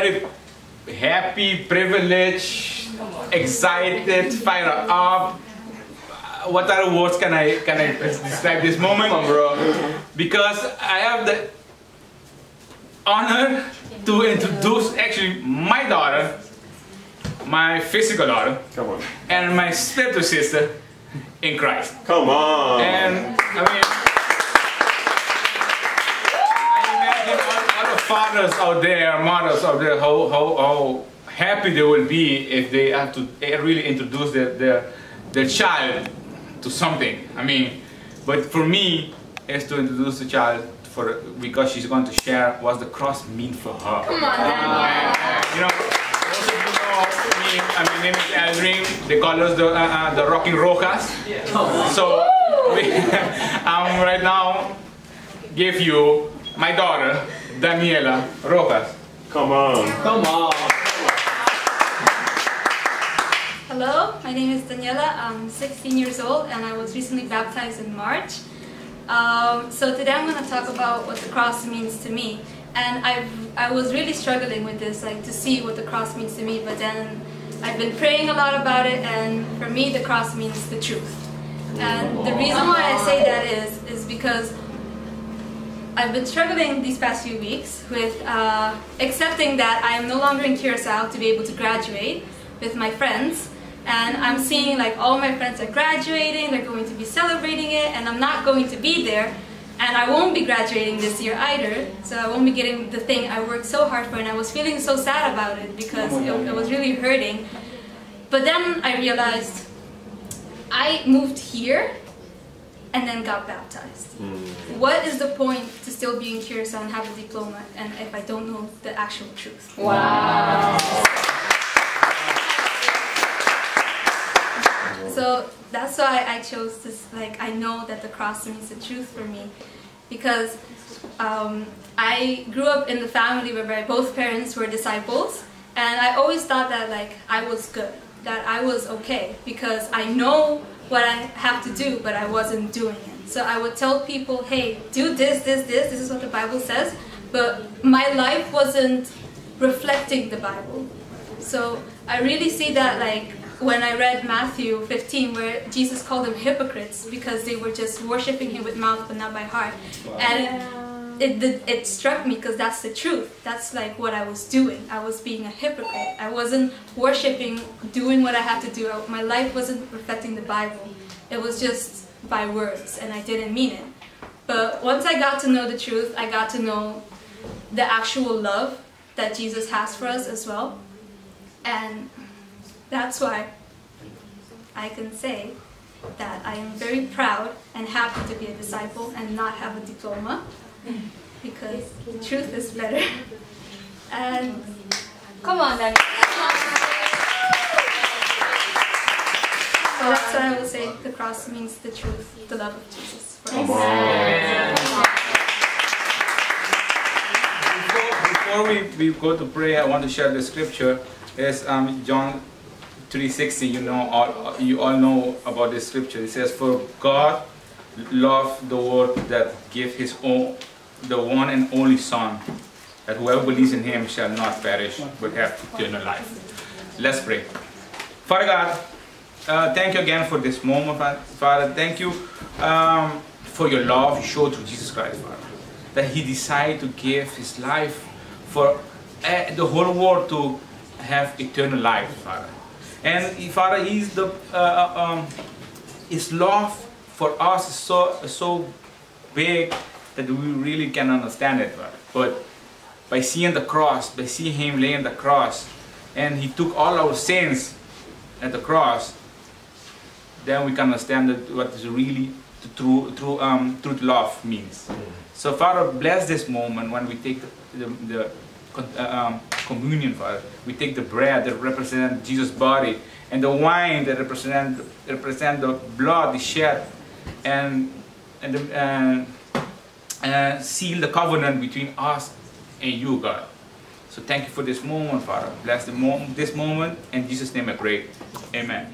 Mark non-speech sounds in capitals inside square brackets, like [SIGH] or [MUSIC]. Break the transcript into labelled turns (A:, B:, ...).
A: very happy, privileged, excited, fired up. What other words can I can I describe this moment, bro? Because I have the honor to introduce actually my daughter, my physical daughter,
B: Come on.
A: and my spiritual sister in Christ.
B: Come on.
A: And I mean, fathers out there, mothers out there, how, how, how happy they will be if they have to really introduce their, their, their child to something. I mean, but for me, is to introduce the child for because she's going to share what the cross mean for her.
C: Come on, Daniel.
A: And, you know, most of you know me, uh, my name is Aldrin. They call us the, uh, uh, the Rocking Rojas. So, [LAUGHS] we, [LAUGHS] I'm right now give you my daughter, Daniela Rojas.
B: Come on.
D: Come on.
C: Hello, my name is Daniela. I'm 16 years old and I was recently baptized in March. Um, so today I'm going to talk about what the cross means to me. And i I was really struggling with this, like to see what the cross means to me, but then I've been praying a lot about it and for me the cross means the truth. And the reason why I say that is, is because I've been struggling these past few weeks with uh, accepting that I am no longer in Curacao to be able to graduate with my friends. And I'm seeing like all my friends are graduating, they're going to be celebrating it, and I'm not going to be there. And I won't be graduating this year either, so I won't be getting the thing I worked so hard for, and I was feeling so sad about it because it, it was really hurting. But then I realized I moved here and then got baptized. What is the point to still be in Curacao and have a diploma and if I don't know the actual truth?
D: Wow.
C: So that's why I chose this, like, I know that the cross means the truth for me. Because um, I grew up in the family where my both parents were disciples, and I always thought that, like, I was good, that I was okay, because I know what I have to do, but I wasn't doing it. So I would tell people, hey, do this, this, this, this is what the Bible says, but my life wasn't reflecting the Bible. So I really see that, like, when I read Matthew 15, where Jesus called them hypocrites because they were just worshiping Him with mouth but not by heart. And it, it, it struck me because that's the truth. That's like what I was doing. I was being a hypocrite. I wasn't worshiping, doing what I had to do. My life wasn't reflecting the Bible. It was just by words, and I didn't mean it. But once I got to know the truth, I got to know the actual love that Jesus has for us as well. And that's why I can say that I am very proud and happy to be a disciple and not have a diploma [LAUGHS] because truth is better. [LAUGHS] And
D: Come on, Daniel.
C: so that's why I will say the cross means the truth, the love of Jesus. for us.
A: Before, before we, we go to pray, I want to share the scripture. It's um, John 3.16. You know, all, you all know about this scripture. It says, "For God loved the world that gave His own, the one and only Son, that whoever believes in Him shall not perish but have eternal life." Let's pray. Father God, uh, thank you again for this moment, Father. Thank you um, for your love you showed through Jesus Christ, Father. That He decided to give His life for uh, the whole world to have eternal life, Father. And Father, He's the uh, um, His love for us is so so big that we really can understand it. But by seeing the cross, by seeing Him laying the cross, and He took all our sins at the cross, then we can understand that what is really the true, true, um, truth love means. So Father, bless this moment when we take the, the, the uh, um, communion, Father. We take the bread that represents Jesus' body and the wine that represent represent the blood, shed, and and, the, and seal the covenant between us and you, God. So thank you for this moment, Father. Bless this moment. In Jesus' name I pray. Amen.